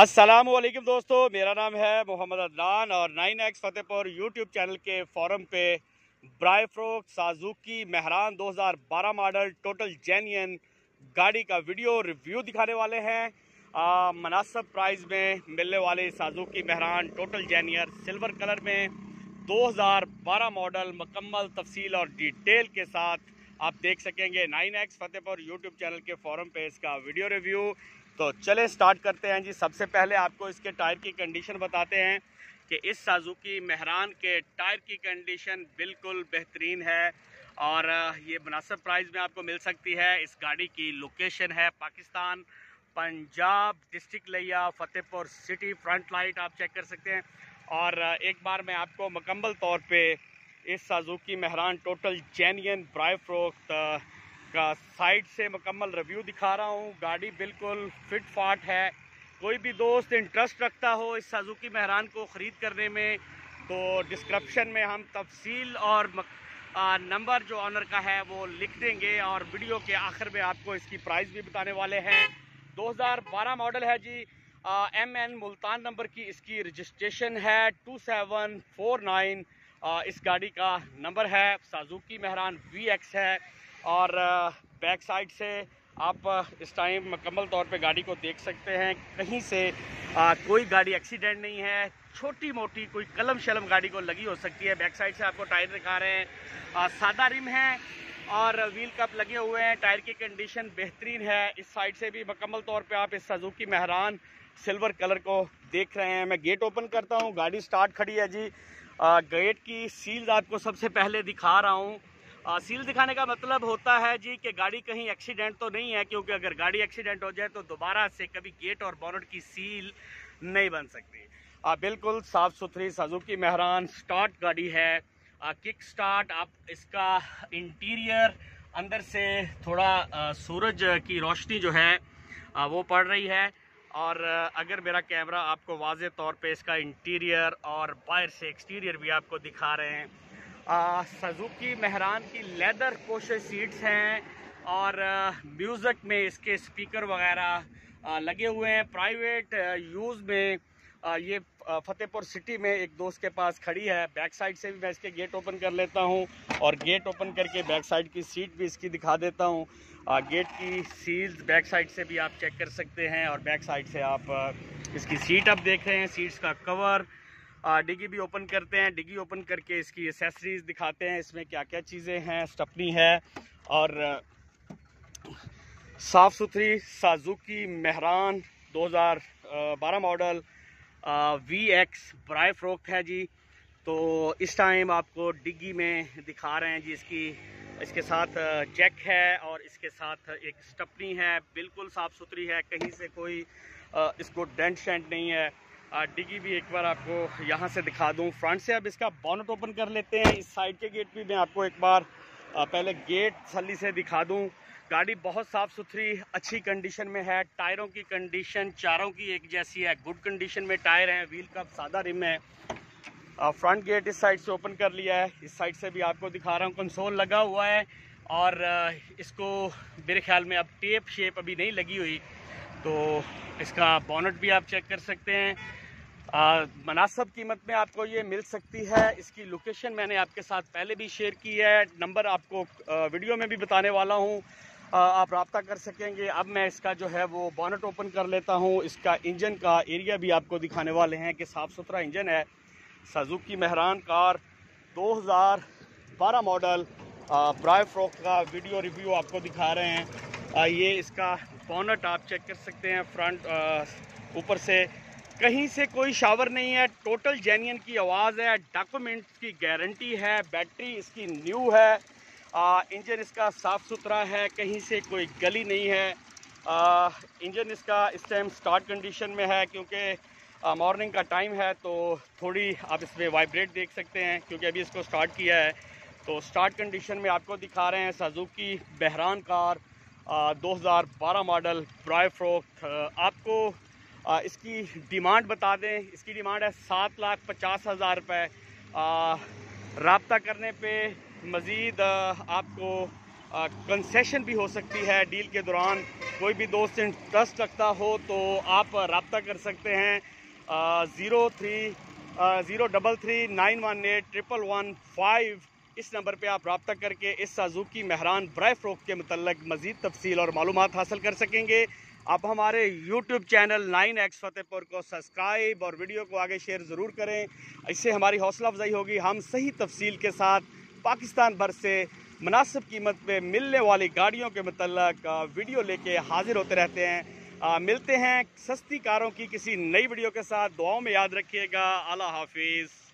असलम दोस्तों, मेरा नाम है मोहम्मद अदनान और nine X Fatehpur YouTube channel के फोरम पे ब्राइफ्रोक Suzuki Mehran 2012 model total genuine गाड़ी का वीडियो रिव्यू दिखाने वाले हैं। मुनासब प्राइस में मिलने वाले Suzuki Mehran total genuine silver colour में 2012 मॉडल मकम्मल तफसील और डिटेल के साथ आप देख सकेंगे। Nine X Fatehpur YouTube channel के फोरम पे इसका वीडियो रिव्यू। तो चले स्टार्ट करते हैं जी। सबसे पहले आपको इसके टायर की कंडीशन बताते हैं कि इस साजुकी महरान के टायर की कंडीशन बिल्कुल बेहतरीन है और ये मुनासब प्राइस में आपको मिल सकती है। इस गाड़ी की लोकेशन है Pakistan, Punjab district Layyah Fatehpur city front light आप चेक कर सकते हैं। और एक बार मैं आपको मुकम्मल तौर पे इस साजुकी महरान टोटल जेनियन ब्राइफ्रोक का साइड से मुकम्मल रिव्यू दिखा रहा हूँ। गाड़ी बिल्कुल फिट फाट है। कोई भी दोस्त इंटरेस्ट रखता हो इस साजुकी महरान को ख़रीद करने में तो डिस्क्रिप्शन में हम तफसील और नंबर जो ऑनर का है वो लिख देंगे और वीडियो के आखिर में आपको इसकी प्राइस भी बताने वाले हैं। 2012 मॉडल है जी। एम एन मुल्तान नंबर की इसकी रजिस्ट्रेशन है। 2749 आ, इस गाड़ी का नंबर है। साजुकी महरान वी एक्स है। और बैक साइड से आप इस टाइम मुकम्मल तौर पे गाड़ी को देख सकते हैं। कहीं से आ, कोई गाड़ी एक्सीडेंट नहीं है। छोटी मोटी कोई कलम शलम गाड़ी को लगी हो सकती है। बैक साइड से आपको टायर दिखा रहे हैं। आ, सादा रिम है और व्हील कप लगे हुए हैं। टायर की कंडीशन बेहतरीन है। इस साइड से भी मुकम्मल तौर पे आप इस सजुकी महरान सिल्वर कलर को देख रहे हैं। मैं गेट ओपन करता हूँ। गाड़ी स्टार्ट खड़ी है जी। आ, गेट की सील्स आपको सबसे पहले दिखा रहा हूँ। सील दिखाने का मतलब होता है जी कि गाड़ी कहीं एक्सीडेंट तो नहीं है क्योंकि अगर गाड़ी एक्सीडेंट हो जाए तो दोबारा से कभी गेट और बोनट की सील नहीं बन सकती। आ, बिल्कुल साफ़ सुथरी साजुकी मेहरान स्टार्ट गाड़ी है। आ, किक स्टार्ट आप इसका इंटीरियर अंदर से थोड़ा आ, सूरज की रोशनी जो है आ, वो पड़ रही है। और अगर मेरा कैमरा आपको वाज तौर पे इसका इंटीरियर और बाहर से एक्सटीरियर भी आपको दिखा रहे हैं। सजुकी महरान की लेदर कोशे सीट्स हैं और म्यूज़िक में इसके स्पीकर वगैरह लगे हुए हैं। प्राइवेट यूज़ में आ, ये फतेहपुर सिटी में एक दोस्त के पास खड़ी है। बैक साइड से भी मैं इसके गेट ओपन कर लेता हूँ और गेट ओपन करके बैक साइड की सीट भी इसकी दिखा देता हूँ। गेट की सील्स बैक साइड से भी आप चेक कर सकते हैं और बैक साइड से आप इसकी सीट आप देख रहे हैं। सीट्स का कवर डिगी भी ओपन करते हैं डिगी ओपन करके इसकी एसेसरीज दिखाते हैं, इसमें क्या क्या चीज़ें हैं स्टपनी है, और साफ़ सुथरी Suzuki Mehran 2012 model V X ब्राई फ्रोक है जी। तो इस टाइम आपको डिग्गी में दिखा रहे हैं जी, इसकी, इसके साथ चेक है और इसके साथ एक स्टपनी है, बिल्कुल साफ़ सुथरी है, कहीं से कोई इसको डेंट शेंट नहीं है। डिगी भी एक बार आपको यहाँ से दिखा दूँ। फ्रंट से अब इसका बॉनट ओपन कर लेते हैं। इस साइड के गेट भी मैं आपको एक बार पहले गेट सली से दिखा दूँ। गाड़ी बहुत साफ़ सुथरी, अच्छी कंडीशन में है। टायरों की कंडीशन चारों की एक जैसी है। गुड कंडीशन में टायर हैं व्हील का सादा रिम है। फ्रंट गेट इस साइड से ओपन कर लिया है। इस साइड से भी आपको दिखा रहा हूँ कंसोल लगा हुआ है। और इसको मेरे ख्याल में अब टेप शेप अभी नहीं लगी हुई। तो इसका बॉनट भी आप चेक कर सकते हैं। मुनासब कीमत में आपको ये मिल सकती है। इसकी लोकेशन मैंने आपके साथ पहले भी शेयर की है। नंबर आपको वीडियो में भी बताने वाला हूँ। आप रबता कर सकेंगे। अब मैं इसका जो है वो बॉनट ओपन कर लेता हूँ। इसका इंजन का एरिया भी आपको दिखाने वाले हैं कि साफ़ सुथरा इंजन है सजुकी महरान कार 2012 मॉडल ब्राय फ्रॉक का वीडियो रिव्यू आपको दिखा रहे हैं। ये इसका बॉनट आप चेक कर सकते हैं फ्रंट ऊपर से। कहीं से कोई शावर नहीं है। टोटल जेनियन की आवाज़ है डॉक्यूमेंट्स की गारंटी है बैटरी इसकी न्यू है। इंजन इसका साफ़ सुथरा है कहीं से कोई गली नहीं है। इंजन इसका इस टाइम स्टार्ट कंडीशन में है क्योंकि मॉर्निंग का टाइम है तो थोड़ी आप इसमें वाइब्रेट देख सकते हैं क्योंकि अभी इसको स्टार्ट किया है। तो स्टार्ट कंडीशन में आपको दिखा रहे हैं सजुकी बहरान कार आ, 2012 मॉडल ब्राई फ्रोक इसकी डिमांड बता दें, इसकी डिमांड है सात लाख पचास हज़ार रुपये रबता करने पे मज़ीद आपको कंसेशन भी हो सकती है डील के दौरान। कोई भी दोस्त इंटरेस्ट रखता हो तो आप रबता कर सकते हैं। Zero three zero double three, nine one eight, triple one five. इस नंबर पे आप रबता करके इस साजूकी महरान ब्राई फ्रोक के मतलब मज़ीद तफसील और मालूम हासिल कर सकेंगे। आप हमारे YouTube channel nine X Fatehpur को सब्सक्राइब और वीडियो को आगे शेयर ज़रूर करें। इससे हमारी हौसला अफजाई होगी। हम सही तफसील के साथ पाकिस्तान भर से मुनासिब कीमत पे मिलने वाली गाड़ियों के मतलब वीडियो लेके हाजिर होते रहते हैं। आ, मिलते हैं सस्ती कारों की किसी नई वीडियो के साथ। दुआओं में याद रखिएगा। अला हाफिज़।